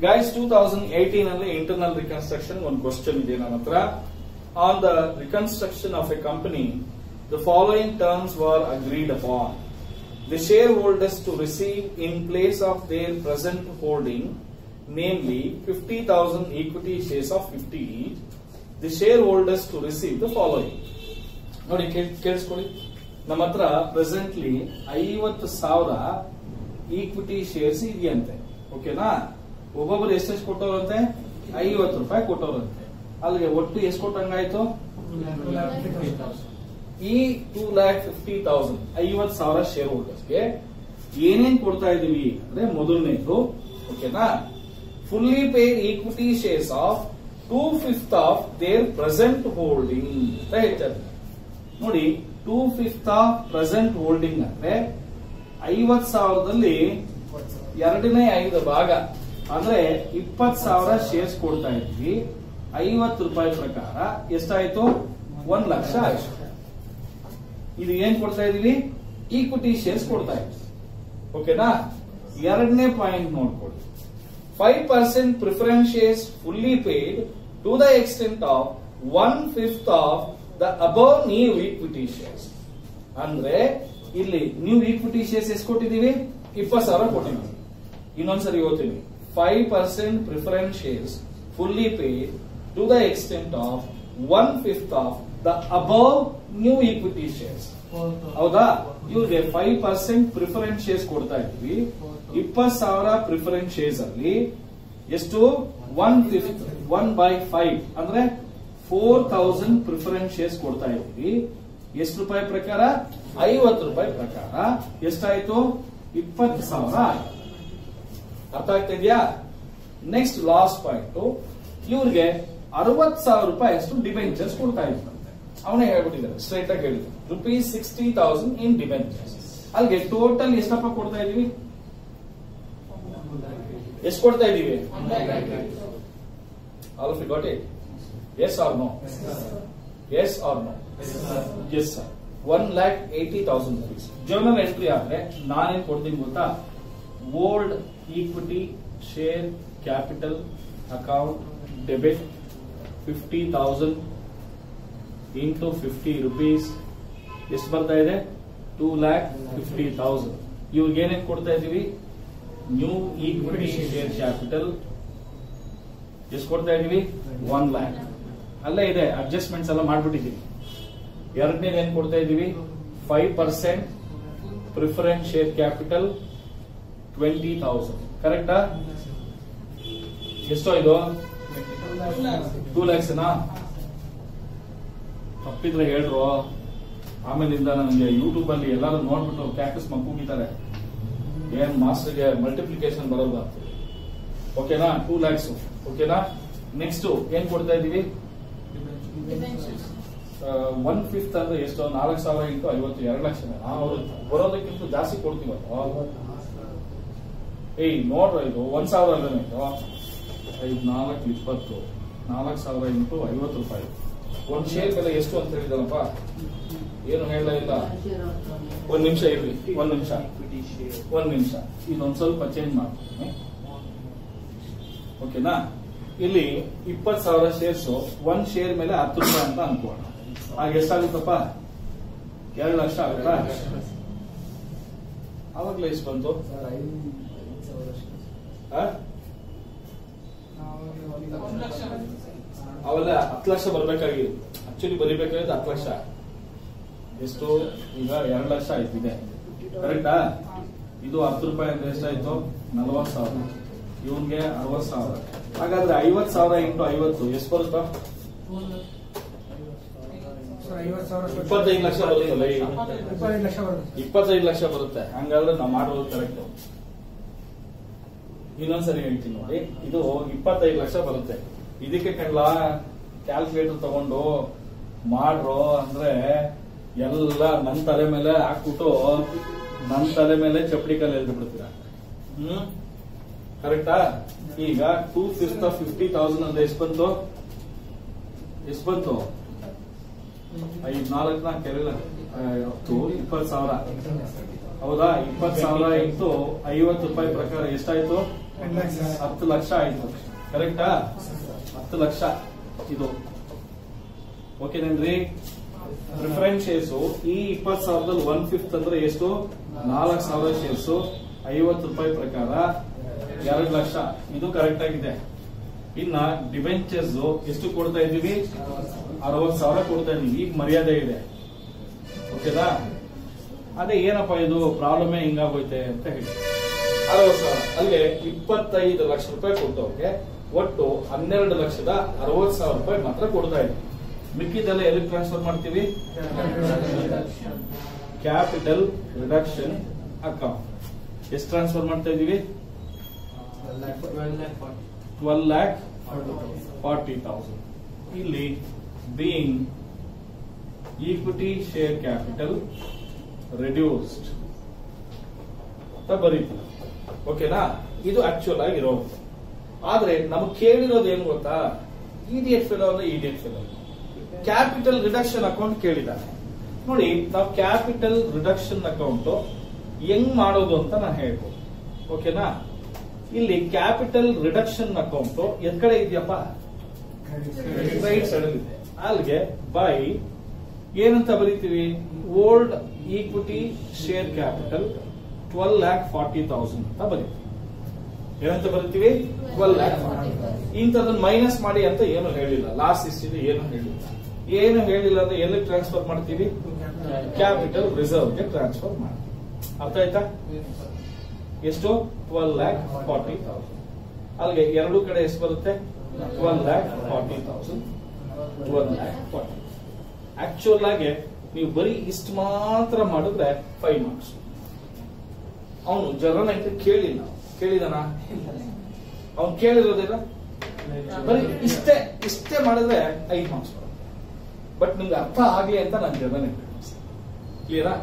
Guys two thousand eighteen ಅಲ್ಲಿ internal reconstruction ಒಂದು question ಇದೆ ನನ್ನ ಹತ್ರ. On the reconstruction of a company the following terms were agreed upon the shareholders to receive in place of their present holding namely fifty thousand equity shares of fifty the shareholders to receive the following ನೋಡಿ ಕೇಳ್- ಕೇಳಿಸ್ಕೊಳ್ಳಿ. ನಮ್ಮ ಹತ್ರ presently ಐವತ್ತು ಸಾವಿರ equity shares ಇದೆಯಂತೆ. ಓಕೆನಾ ಒಬ್ಬೊಬ್ರು ಎಷ್ಟೆಷ್ಟು ಕೊಟ್ಟವ್ರಂತೆ? ಐವತ್ತು ರೂಪಾಯಿ ಕೊಟ್ಟವ್ರಂತೆ. ಅಲ್ಲಿಗೆ ಒಟ್ಟು ಎಷ್ಟು ಕೊಟ್ಟಂಗಾಯ್ತು? ಈ ಟೂ ಲ್ಯಾಕ್ ಫಿಫ್ಟಿ ತೌಸಂಡ್ ಐವತ್ ಸಾವಿರ ಶೇರ್ ಹೋಲ್ಡರ್ಸ್ಗೆ ಏನೇನ್ ಕೊಡ್ತಾ ಇದೀವಿ ಅಂದ್ರೆ ಮೊದಲನೇದು ಓಕೆನಾ fully paid equity shares of two fifth of their present holding ಅಂತ ಹೇಳ್ತಾರೆ. ನೋಡಿ two fifth of present holding ಅಂದ್ರೆ ಐವತ್ ಸಾವಿರದಲ್ಲಿ ಎರಡನೇ ಐದು ಭಾಗ. ಅಂದ್ರೆ ಇಪ್ಪತ್ ಸಾವಿರ ಶೇರ್ಸ್ ಕೊಡ್ತಾ ಇದ್ವಿ. ಐವತ್ತು ರೂಪಾಯಿ ಪ್ರಕಾರ. ಎಷ್ಟಾಯ್ತು? ಒಂದ್ ಲಕ್ಷ ಆಯ್ತು. ಇದು ಏನ್ ಕೊಡ್ತಾ ಇದೀವಿ ಈಕ್ವಿಟಿ ಶೇರ್ಸ್ ಕೊಡ್ತಾ ಇದ್ವಿ. ಓಕೆನಾ? ಎರಡನೇ ಪಾಯಿಂಟ್ ನೋಡ್ಕೊಳ್ಳಿ. Five percent preference shares fully paid to the extent of one fifth of the above new equity shares ಅಂದ್ರೆ, ಇಲ್ಲಿ ನ್ಯೂ ಈಕ್ವಿಟಿ ಶೇರ್ಸ್ ಎಷ್ಟು ಕೊಟ್ಟಿದೀವಿ ಇಪ್ಪತ್ತು ಸಾವಿರ ಕೊಟ್ಟಿದ್ದೀವಿ. ಇನ್ನೊಂದ್ಸರಿ ಓದ್ತೀನಿ. Five percent preference shares fully paid to the extent of one fifth of the above new equity shares ಹೌದಾ. ಇವ್ರಿಗೆ ಫೈವ್ ಪರ್ಸೆಂಟ್ ಪ್ರಿಫರೆನ್ಸ್ ಶೇರ್ಸ್ ಕೊಡ್ತಾ ಇದ್ವಿ. ಇಪ್ಪತ್ ಸಾವಿರ ಪ್ರಿಫರೆನ್ಸ್ ಶೇರ್ಸ್ ಅಲ್ಲಿ ಎಷ್ಟು? One fifth one by five ಅಂದ್ರೆ ಫೋರ್ ತೌಸಂಡ್ ಪ್ರಿಫರೆನ್ಸ್ ಶೇರ್ಸ್ ಕೊಡ್ತಾ ಇದ್ವಿ. ಎಷ್ಟು ರೂಪಾಯಿ ಪ್ರಕಾರ? ಐವತ್ತು ರೂಪಾಯಿ ಪ್ರಕಾರ. ಎಷ್ಟಾಯ್ತು? ಇಪ್ಪತ್ತು ಸಾವಿರ ಆಯ್ತು. ಅರ್ಥ ಆಗ್ತಾ ನೆಕ್ಸ್ಟ್ ಲಾಸ್ಟ್ ಪಾಯಿಂಟ್ ಇವ್ರಿಗೆ ಅರವತ್ ಸಾವಿರ ರೂಪಾಯಿ ಅಷ್ಟು ಡಿಬೆಂಚರ್ಸ್ ಕೊಡ್ತಾ ಇದ್ದಂತೆ ಅವನೇ ಹೇಳ್ಬಿಟ್ಟಿದ್ದಾರೆ ಸ್ಟ್ರೈಟ್ ಆಗಿ ಹೇಳಿದ್ರು. Rupees sixty thousand in debentures ಅಲ್ಲಿಗೆ ಟೋಟಲ್ ಎಷ್ಟಪ್ಪ ಕೊಡ್ತಾ ಇದೀವಿ ಎಷ್ಟು ಕೊಡ್ತಾ ಇದೀವಿ all of you got it yes or no yes or no yes sir one lakh eighty thousand rupees journal entry ಆದ್ರೆ ನಾನೇನ್ ಕೊಡ್ತೀನಿ ಗೊತ್ತಾ? Old equity share capital account debit fifty thousand into fifty rupees ಎಷ್ಟು ಬರ್ತಾ ಇದೆ? Two lac fifty thousand ಇವ್ರಿಗೆ ಏನೇನ್ ಕೊಡ್ತಾ ಇದೀವಿ? ನ್ಯೂ ಈಕ್ವಿಟಿ ಶೇರ್ ಕ್ಯಾಪಿಟಲ್ ಎಷ್ಟು ಕೊಡ್ತಾ ಇದೀವಿ? ಒನ್ ಲ್ಯಾಕ್ ಅಲ್ಲೇ ಇದೆ ಅಡ್ಜಸ್ಟ್ಮೆಂಟ್ಸ್ ಎಲ್ಲ ಮಾಡ್ಬಿಟ್ಟಿದೀವಿ. ಎರಡನೇದು ಕೊಡ್ತಾ ಇದೀವಿ? Five percent preference share capital twenty thousand ಕರೆಕ್ಟಾ ಎಷ್ಟೋ ಇದು? ಟೂ ಲ್ಯಾಕ್ಸ್ ತಪ್ಪಿದ್ರೆ ಹೇಳ್ರು. ಆಮೇಲಿಂದ ನನಗೆ ಯೂಟ್ಯೂಬ್ ಅಲ್ಲಿ ಎಲ್ಲಾರು ನೋಡ್ಬಿಟ್ಟು ಕ್ಯಾಕಸ್ ಮಕ್ಕೂಗಿದ್ದಾರೆ ಏನ್ ಮಾಸ್ಟರ್ಗೆ ಮಲ್ಟಿಪ್ಲಿಕೇಶನ್ ಅಂತ ಓಕೆನಾ ಟೂ ಲ್ಯಾಕ್ಸ್ ಓಕೆನಾ ನೆಕ್ಸ್ಟ್ ಏನ್ ಕೊಡ್ತಾ ಇದೀವಿ ಒನ್ ಫಿಫ್ತ್ ಅಂದ್ರೆ ಎಷ್ಟು? ನಾಲ್ಕು ಸಾವಿರ ಇಂಟು ಐವತ್ತು, ಎರಡು ಲಕ್ಷ. ಬರೋದಕ್ಕಿಂತ ಜಾಸ್ತಿ ಕೊಡ್ತೀವಲ್ಲ ಏಯ್ ನೋಡ್ರ ಇದು ಒಂದ್ ಸಾವಿರ ಅಲ್ಲೇ ಐದ್ ನಾಲ್ಕು ಇಪ್ಪತ್ತು. ನಾಲ್ಕು ಸಾವಿರ ಇಂಟು ಐವತ್ತು ರೂಪಾಯಿ. ಒಂದ್ ಶೇರ್ ಬೆಲೆ ಎಷ್ಟು ಅಂತ ಹೇಳಿದನಪ್ಪ? ಏನು ಹೇಳಲೇ ಇಲ್ಲ? ಒಂದ್ ನಿಮಿಷ ಇರ್ಲಿ ಒಂದ್ ನಿಮಿಷ. ಒಂದ್ ನಿಮಿಷ. ಇನ್ನೊಂದ್ ಸ್ವಲ್ಪ ಚೇಂಜ್ ಮಾಡ್ತೀನಿ. ಓಕೆನಾ ಇಲ್ಲಿ ಇಪ್ಪತ್ ಸಾವಿರ ಶೇರ್ಸ್ ಒಂದ್ ಶೇರ್ ಮೇಲೆ ಹತ್ತು ರೂಪಾಯಿ ಅಂತ ಅನ್ಕೋಣ ಆಗ ಎಷ್ಟಾಗುತ್ತಪ್ಪ? ಎರಡು ಲಕ್ಷ ಆಗುತ್ತಾ? ಅವಾಗ್ಲೇ ಎಷ್ಟು ಬಂತು? ಅವೆಲ್ಲ ಹತ್ ಲಕ್ಷ ಬರ್ಬೇಕಾಗಿ ಆಕ್ಚುಲಿ ಬರಿಬೇಕಾಗಿದ್ದು ಹತ್ತು ಲಕ್ಷ. ಎಷ್ಟು? ಈಗ ಎರಡು ಲಕ್ಷ ಆಯ್ತಿದೆ. ಇದೆ ಕರೆಕ್ಟಾ ಇದು ಹತ್ತು ರೂಪಾಯಿ ಅಂದ್ರೆ ಎಷ್ಟಾಯ್ತು? ನಲವತ್ತು ಸಾವಿರ. ಇವನ್ಗೆ ಅರವತ್ ಸಾವಿರ. ಹಾಗಾದ್ರೆ ಐವತ್ ಸಾವಿರ ಇಂಟು ಐವತ್ತು ಎಷ್ಟು ಬರುತ್ತಾ? ಇಪ್ಪತ್ತೈದು ಲಕ್ಷ ಬರುತ್ತಲ್ಲ ಇಪ್ಪತ್ತೈದು ಲಕ್ಷ ಬರುತ್ತೆ. ಇಪ್ಪತ್ತೈದು ಲಕ್ಷ ಬರುತ್ತೆ. ಹಂಗಾದ್ರೆ ನಾವು ಮಾಡೋದು ಕರೆಕ್ಟ್ ಇನ್ನೊಂದ್ಸರಿ ಹೇಳ್ತೀನಿ ನೋಡಿ. ಇದು ಇಪ್ಪತ್ತೈದು ಲಕ್ಷ ಬರುತ್ತೆ. ಇದಕ್ಕೆ ಕಣ್ಲ ಕ್ಯಾಲ್ಕುಲೇಟರ್ ತಗೊಂಡು ಮಾಡ್ರೋ ಅಂದ್ರೆ ಎಲ್ಲ ನನ್ ತಲೆ ಮೇಲೆ ಹಾಕ್ಬಿಟ್ಟು ನನ್ ತಲೆ ಮೇಲೆ ಚಪ್ಪಡಿ ಕಲ್ಲು ಎಲ್ದು ಬಿಡ್ತೀರಾ ಹ್ಮ್ ಕರೆಕ್ಟಾ ಈಗ ಟೂ ಫಿಫ್ತ್ ಫಿಫ್ಟಿ ತೌಸಂಡ್ ಅಂದ್ರೆ ಎಷ್ಟು ಬಂತು? ಎಷ್ಟು ಬಂತು? ಐದ್, ನಾಲ್ಕು ನಾಲ್ಕು ಕೆರೆಲ್ಲ ಹತ್ತು, ಇಪ್ಪತ್ತು ಸಾವಿರ. ಹೌದಾ? ಇಪ್ಪತ್ ಸಾವಿರ ಇತ್ತು ಐವತ್ತು ರೂಪಾಯಿ ಪ್ರಕಾರ ಎಷ್ಟಾಯ್ತು? ಹತ್ತು ಲಕ್ಷ ಆಯ್ತು ಕರೆಕ್ಟಾ ಹತ್ತು ಲಕ್ಷ ಇದು. ಓಕೆನೇನ್ರಿ ಪ್ರಿಫರೆನ್ಸ್ ಶೇರ್ಸ್ ಈ ಇಪ್ಪತ್ತು ಸಾವಿರದಲ್ಲಿ ಒನ್ ಫಿಫ್ತ್ ಅಂದ್ರೆ ಎಷ್ಟು? ನಾಲ್ಕು ಸಾವಿರ ಶೇರ್ಸ್ ಐವತ್ತು ರೂಪಾಯಿ ಪ್ರಕಾರ ಎರಡು ಲಕ್ಷ. ಇದು ಕರೆಕ್ಟ್ ಆಗಿದೆ. ಇನ್ನ ಡಿವೆಂಚರ್ಸ್ ಎಷ್ಟು ಕೊಡ್ತಾ ಇದೀವಿ ಅರವತ್ತು ಸಾವಿರ ಕೊಡ್ತಾ ಇದೀವಿ ಈಗ ಮರ್ಯಾದೆ ಇದೆ. ಓಕೆನಾ ಅದೇ ಏನಪ್ಪ ಇದು ಪ್ರಾಬ್ಲಮೇ ಹಿಂಗಾಗೋಯ್ತೆ ಅಂತ ಹೇಳಿ. ಅರವತ್ತು ಸಾವಿರ. ಅಲ್ಲಿ ಇಪ್ಪತ್ತೈದು ಲಕ್ಷ ರೂಪಾಯಿ ಕೊಟ್ಟವ್ರಿಗೆ ಒಟ್ಟು ಹನ್ನೆರಡು ಲಕ್ಷದ ಅರವತ್ತು ಸಾವಿರ ರೂಪಾಯಿ ಮಾತ್ರ ಕೊಡ್ತಾ ಇದೆ ಮಿಕ್ಕಿದೆಲ್ಲ ಎಲ್ಲಿ ಟ್ರಾನ್ಸ್ಫರ್ ಮಾಡ್ತೀವಿ? ಕ್ಯಾಪಿಟಲ್ ರಿಡಕ್ಷನ್ ಅಕೌಂಟ್ ಎಷ್ಟು ಟ್ರಾನ್ಸ್ಫರ್ ಮಾಡ್ತಾ ಇದೀವಿ ಟ್ವೆಲ್ ಲ್ಯಾಕ್ ಫಾರ್ಟಿ ತೌಸಂಡ್ ಇಲ್ಲಿ being equity share capital reduced ಅಂತ ಬರೀತೀವಿ ಓಕೆನಾ? ಇದು ಆಕ್ಚುಯಲ್ ಆಗಿರೋ. ಆದ್ರೆ ನಮ್ಗೆ ಕೇಳಿರೋದು ಏನು ಗೊತ್ತಾ? ಇಡಿಎಫ್ ಫೆಲೋ ಅಂದ್ರೆ EDF fellow capital reduction account ಕೇಳಿದ್ದಾರೆ ನೋಡಿ, ನಾವು ಕ್ಯಾಪಿಟಲ್ ರಿಡಕ್ಷನ್ ಅಕೌಂಟ್ ಹೆಂಗ್ ಮಾಡೋದು ಅಂತ ನಾನು ಹೇಳ್ಬೋದು. ಓಕೆನಾ? ಇಲ್ಲಿ ಕ್ಯಾಪಿಟಲ್ ರಿಡಕ್ಷನ್ ಅಕೌಂಟ್ ಎದ್ ಕಡೆ ಇದೆಯಪ್ಪ? ರೈಟ್ ಸೈಡ್ ಇದೆ ಅಲ್ಲಿಗೆ ಬೈ ಏನಂತ ಬರೀತೀವಿ? Old equity share capital twelve lakh forty thousand ಅಂತ ಬರೀತೀವಿ. ಏನಂತ ಬರೀತೀವಿ? ಟ್ವೆಲ್ ಲ್ಯಾಕ್ ಇಂಥದನ್ನ ಮೈನಸ್ ಮಾಡಿ ಅಂತ ಏನು ಹೇಳಿಲ್ಲ. ಲಾಸ್ಟ್ ಇಷ್ಟಿದೆ ಏನು ಹೇಳಿಲ್ಲ. ಏನು ಹೇಳಿಲ್ಲ ಅಂದ್ರೆ ಎಲ್ಲಿ ಟ್ರಾನ್ಸ್ಫರ್ ಮಾಡ್ತೀವಿ? ಕ್ಯಾಪಿಟಲ್ ರಿಸರ್ವ್ಗೆ ಟ್ರಾನ್ಸ್ಫರ್ ಮಾಡ್ತೀವಿ. ಅರ್ಥ ಆಯ್ತಾ? ಎಷ್ಟು? ಟ್ವೆಲ್ ಲ್ಯಾಕ್ ಫಾರ್ಟಿ ತೌಸಂಡ್ ಅಲ್ಲಿಗೆ ಎರಡು ಕಡೆ ಎಷ್ಟು ಬರುತ್ತೆ? Twelve lakh forty thousand twelve lakh forty actual ಆಗಿ ನೀವು ಬರೀ ಇಷ್ಟು ಮಾತ್ರ ಮಾಡಿದ್ರೆ ಫೈವ್ ಮಾರ್ಕ್ಸ್ ಅವನು ಜನರಲ್ ಅಂತ ಕೇಳಿಲ್ಲ. ಕೇಳಿದನ? ಅವ್ನು ಕೇಳಿರೋದಿಲ್ಲ ಬರೀ ಇಷ್ಟೇ ಇಷ್ಟೇ ಮಾಡಿದ್ರೆ ಐದು ಮಾರ್ಕ್ಸ್ ಬರುತ್ತೆ. ಬಟ್ ನಿಮ್ಗೆ ಅರ್ಥ ಆಗ್ಲಿ ಅಂತ ನಾನು ಜನರಲ್ ಕ್ಲಿಯರಾ